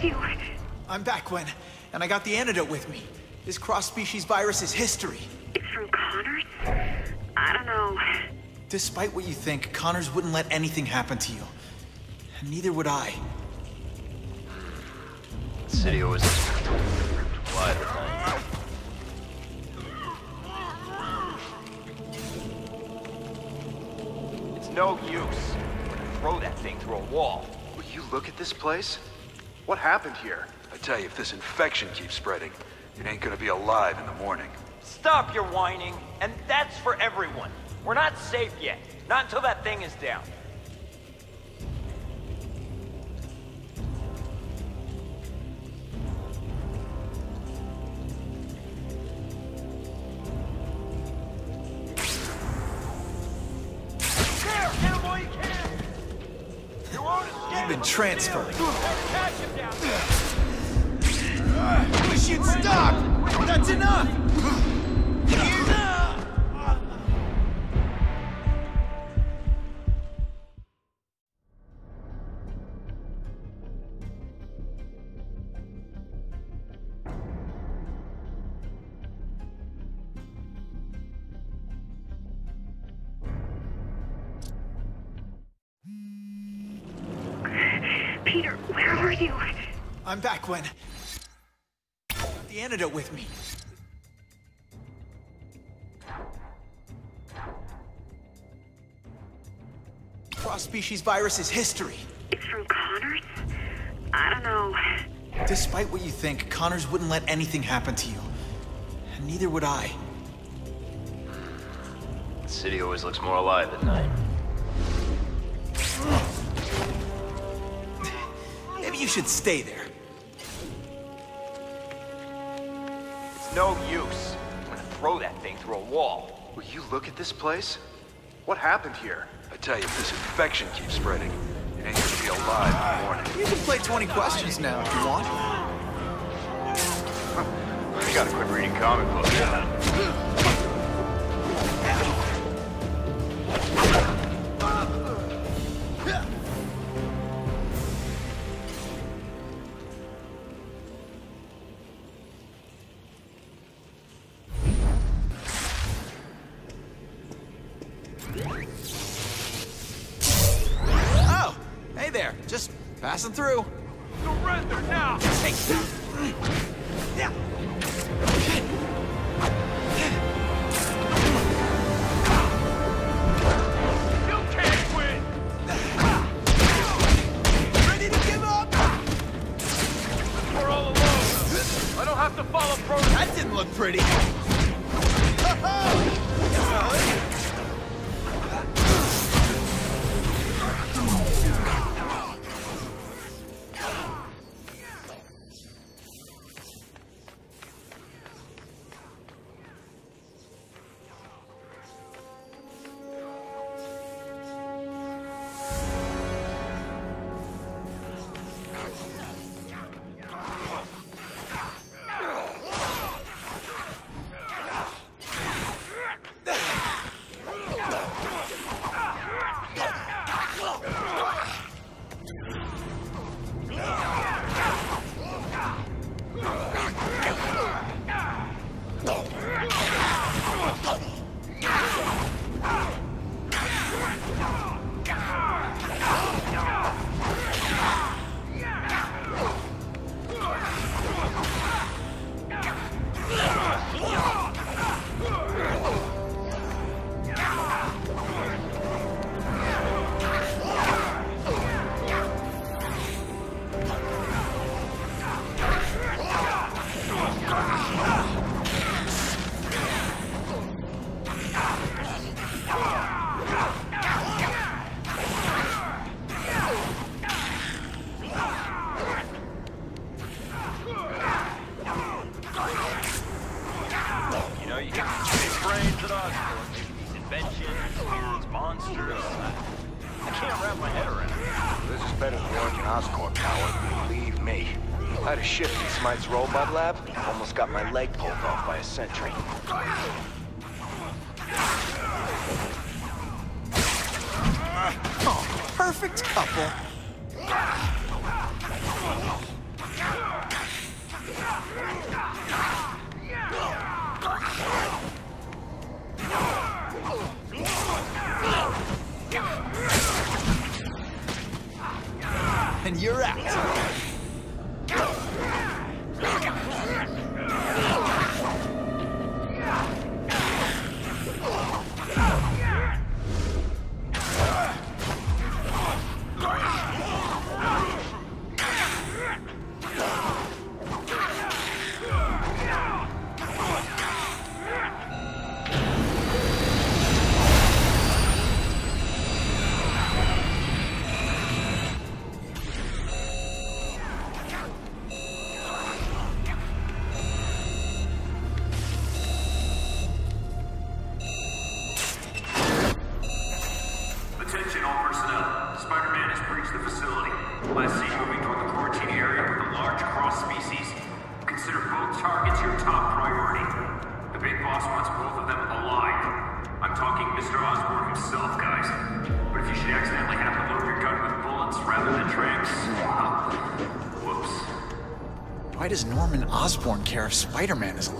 Peter, you? I'm back, Gwen, and I got the antidote with me. This cross-species virus is history. It's from Connors? I don't know. Despite what you think, Connors wouldn't let anything happen to you. And neither would I. The city always quiet at night. It's no use. Throw that thing through a wall. Will you look at this place? What happened here? I tell you, if this infection keeps spreading, it ain't gonna be alive in the morning. Stop your whining, and that's for everyone. We're not safe yet. Not until that thing is down. There, him while you can. You won't escape. You've been transferred. You? I'm back, Gwen. The antidote with me. Cross-species virus is history. It's from Connors? I don't know. Despite what you think, Connors wouldn't let anything happen to you. And neither would I. The city always looks more alive at night. Should stay there. It's no use. I'm gonna throw that thing through a wall. Will you look at this place? What happened here? I tell you, if this infection keeps spreading, it ain't gonna be alive in the morning. You can play 20 questions now if you want. You gotta quit reading comic books. Just passing through. Surrender now! Hey. Yeah. You can't win! Ready lab, almost got my leg Spider-Man is alive.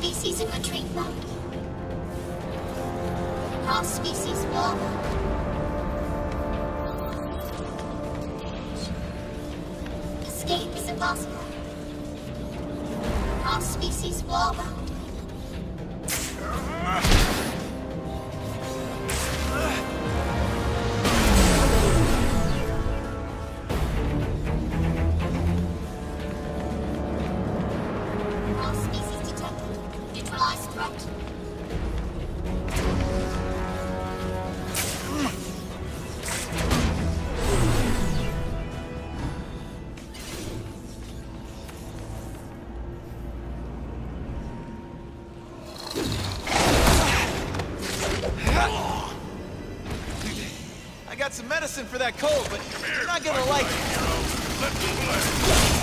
species in retreat mode. All species normal. Escape is impossible. All species warbound. got some medicine for that cold, but you're not gonna like it.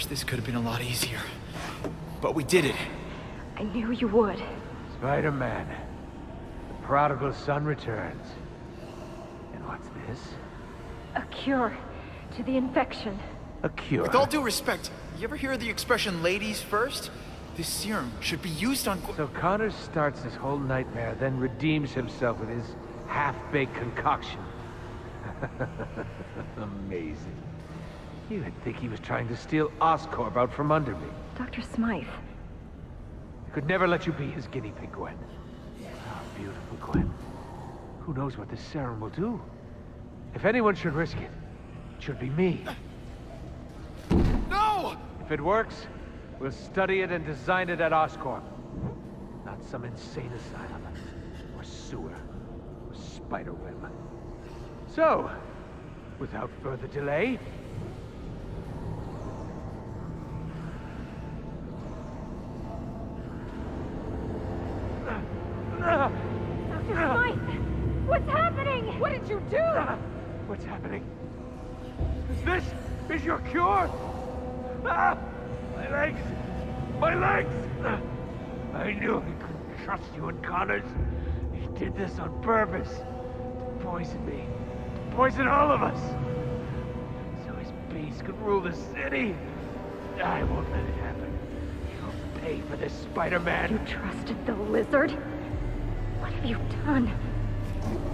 Wish this could have been a lot easier. But we did it. I knew you would. Spider-Man. The prodigal son returns. And what's this? A cure to the infection. A cure. With all due respect, you ever hear the expression ladies first? This serum should be used on... So Connors starts this whole nightmare, then redeems himself with his half-baked concoction. Amazing. You'd think he was trying to steal Oscorp out from under me. Dr. Smythe. I could never let you be his guinea pig, Gwen. Oh, beautiful Gwen. Who knows what this serum will do? If anyone should risk it, it should be me. No! If it works, we'll study it and design it at Oscorp. Not some insane asylum, or sewer, or spiderweb. So, without further delay, Dr. Smythe! What's happening? What did you do? What's happening? Is this is your cure? Ah, my legs! My legs! I knew I couldn't trust you and Connors. He did this on purpose. To poison me. To poison all of us. So his beast could rule the city. I won't let it happen. You'll pay for this, Spider-Man. You trusted the lizard? What have you done?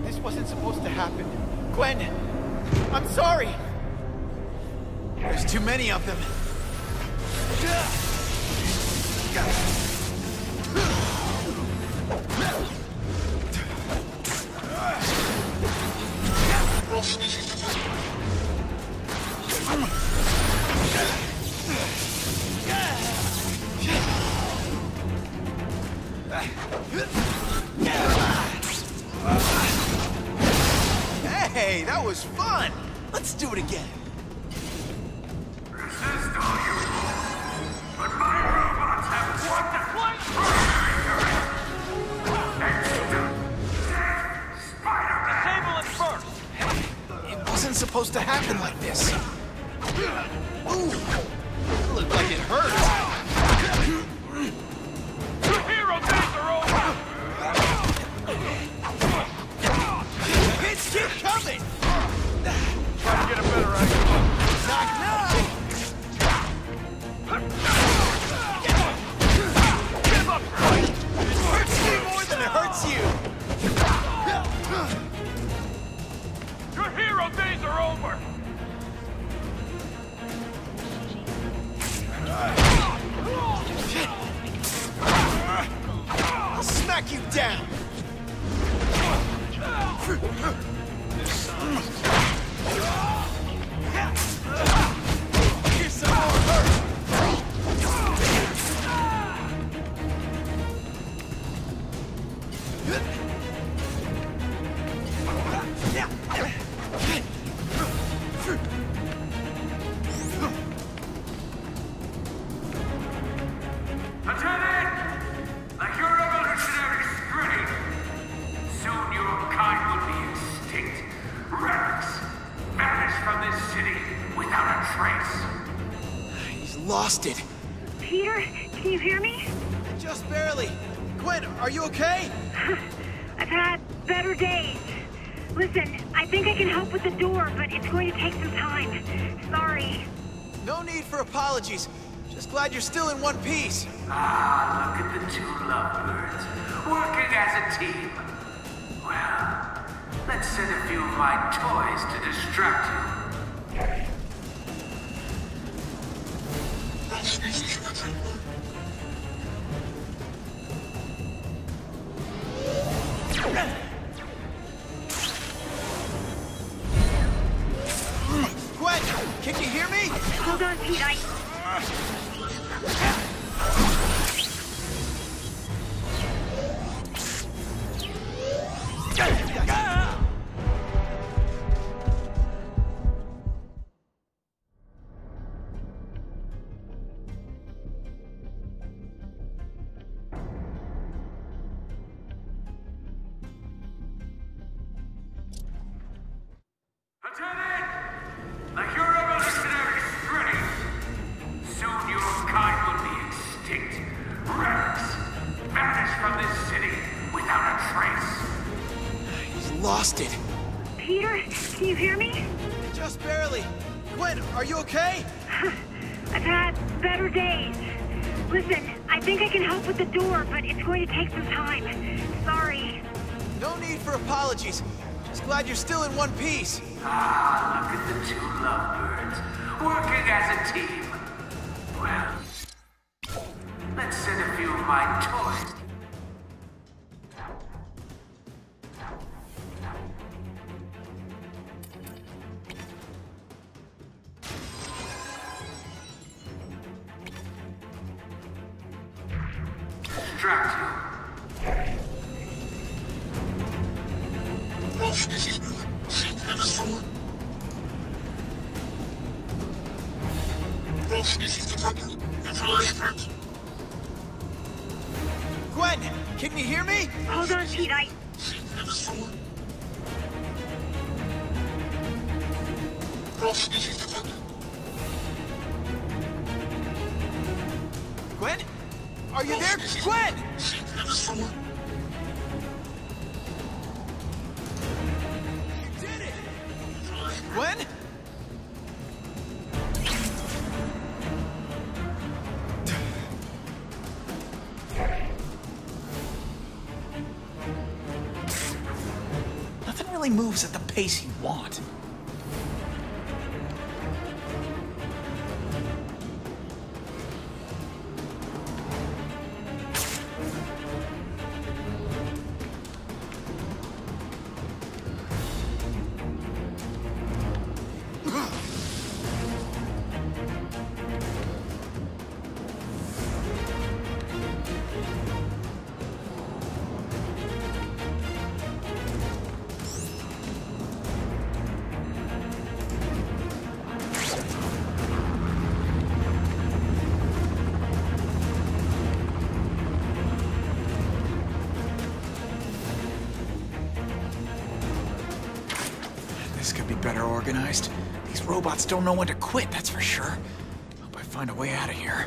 This wasn't supposed to happen. Gwen, I'm sorry. There's too many of them. Let's do it again. You're still in one piece. Ah, look at the two lovebirds, working as a team. Well, let's send a few of my toys to distract you. Gwen, can you hear me? Hold on, Pete. I... my toys. pacing. Don't know when to quit, that's for sure. Hope I find a way out of here.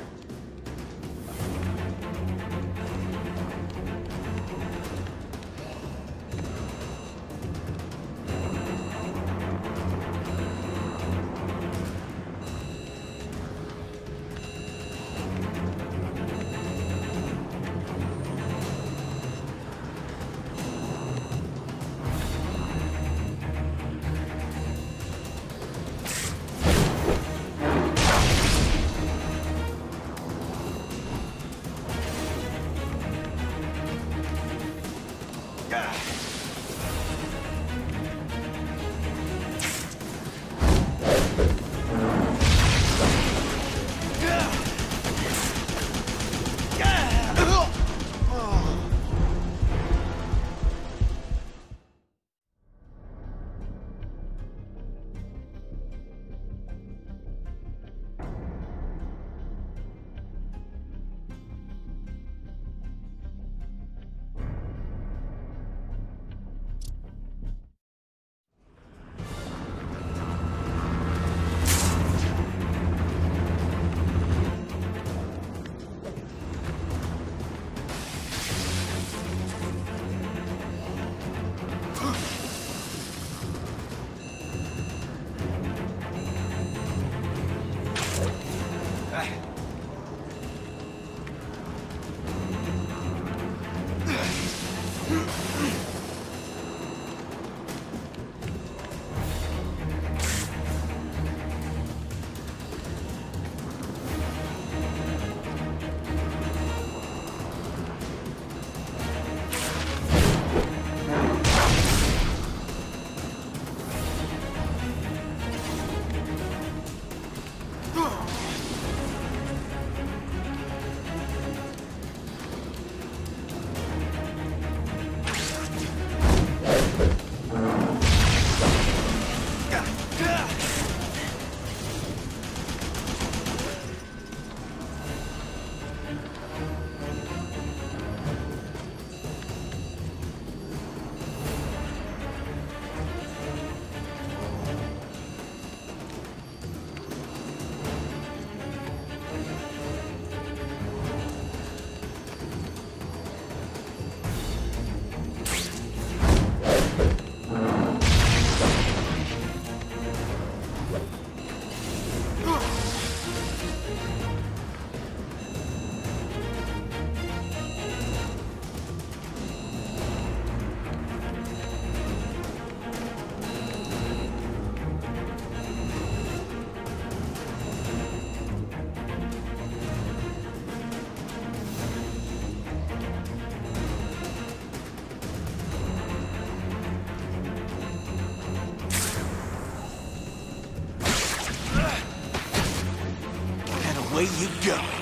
Go.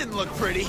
Didn't look pretty.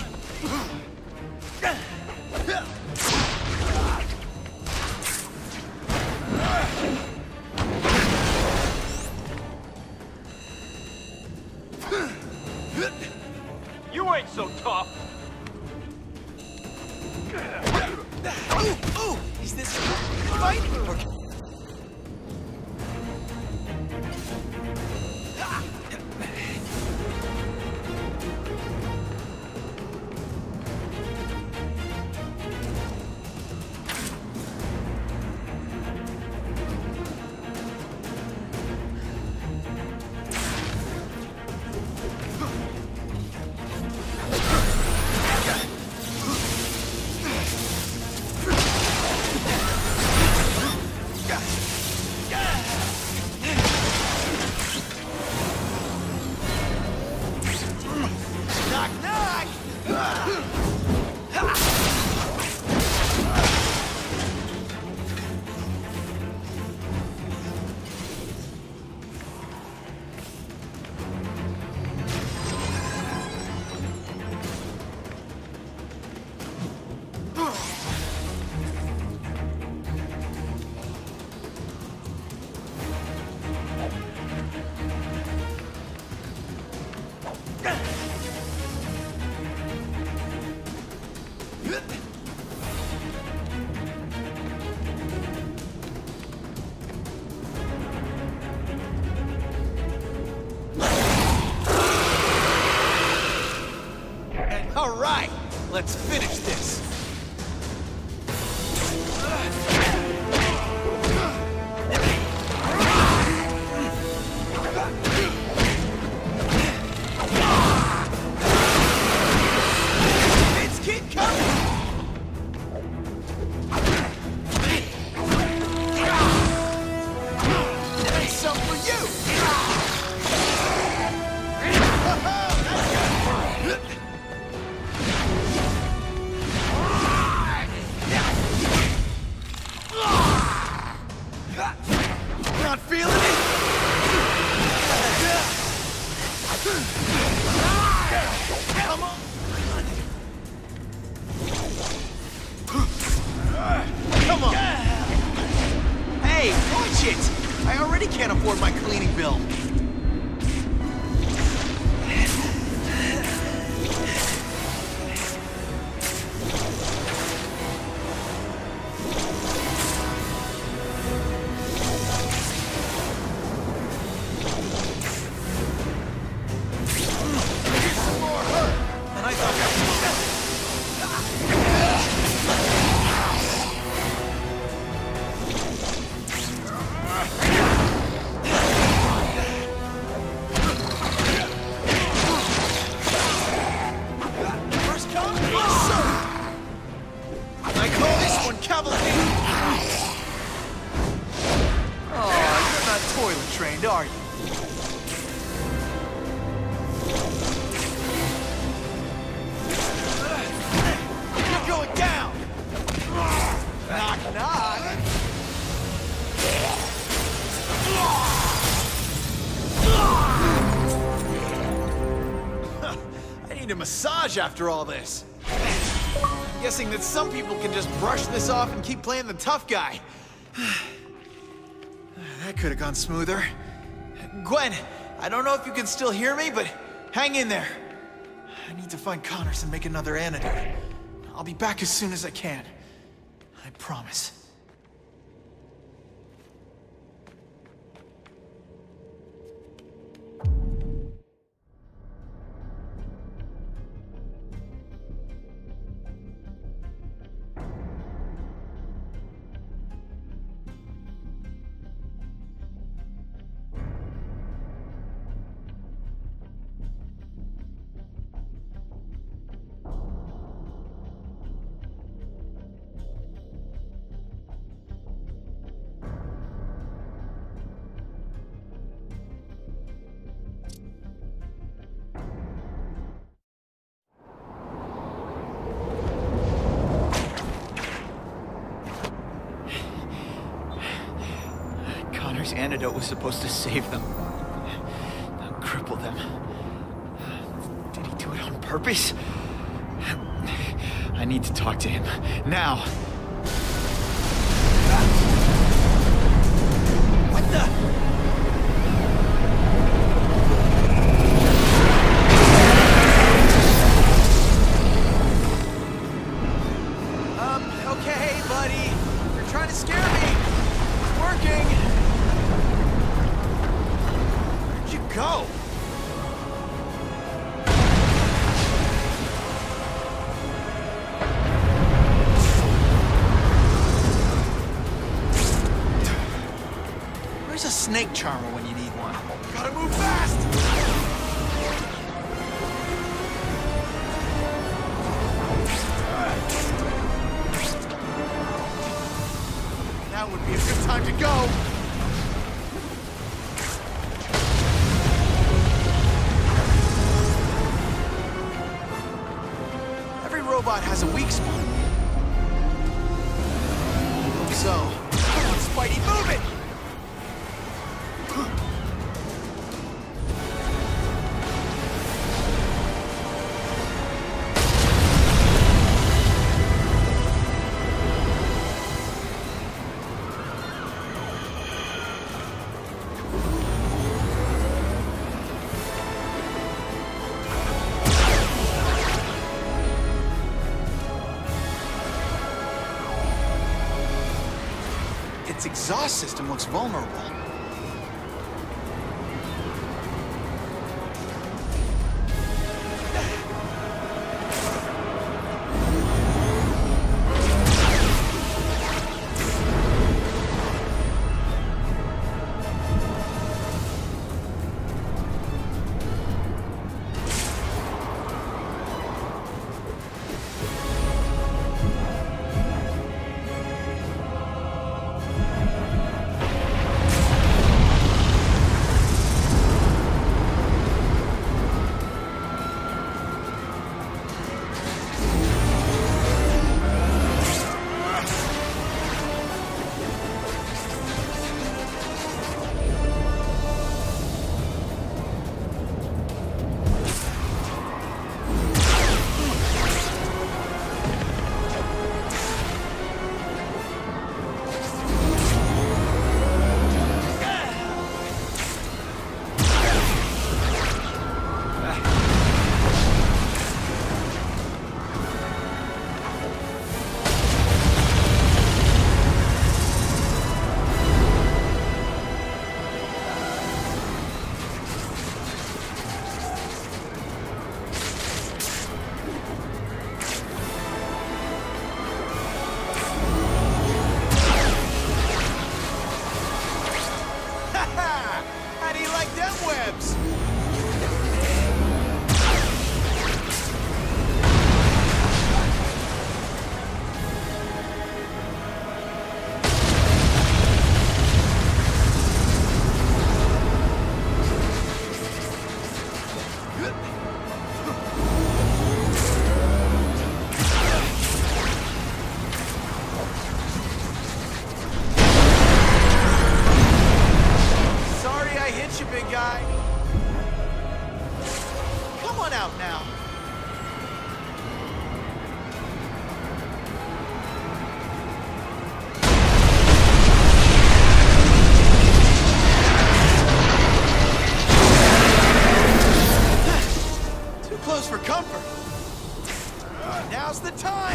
All right, let's finish this. After all this. Guessing that some people can just brush this off and keep playing the tough guy. that could have gone smoother. Gwen, I don't know if you can still hear me, but hang in there. I need to find Connors and make another antidote. I'll be back as soon as I can. I promise. Antidote was supposed to save them. Not cripple them. Did he do it on purpose? I need to talk to him. Now! Robot has a weak spot. So, Spidey, move it! System looks vulnerable.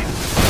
Fire!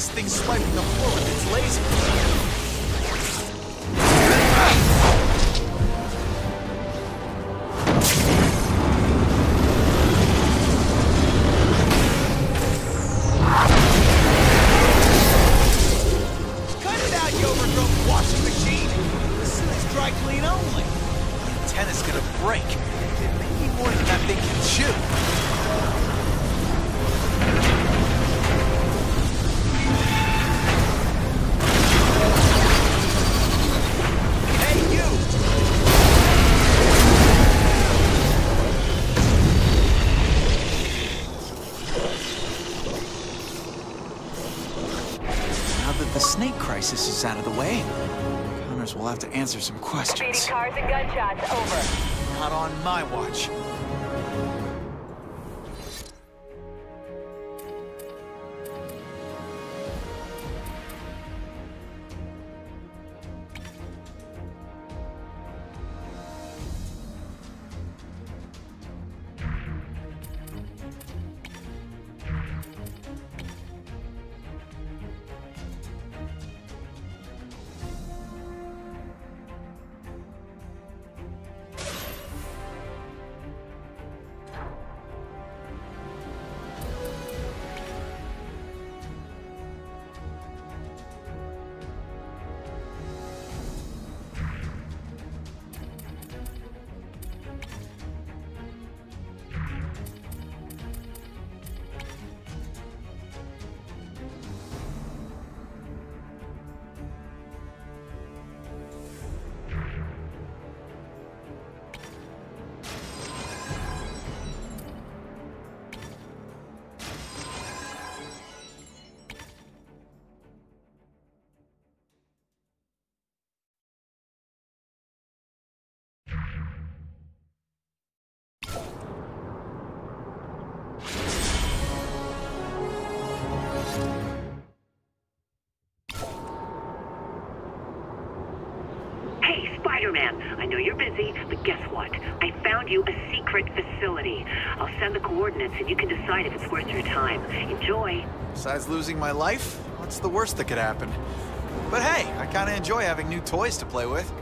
This thing's swiping the floor with its laser. cars and gunshots. know you're busy, but guess what? I found you a secret facility. I'll send the coordinates and you can decide if it's worth your time. Enjoy. Besides losing my life, what's the worst that could happen? But hey, I kinda enjoy having new toys to play with.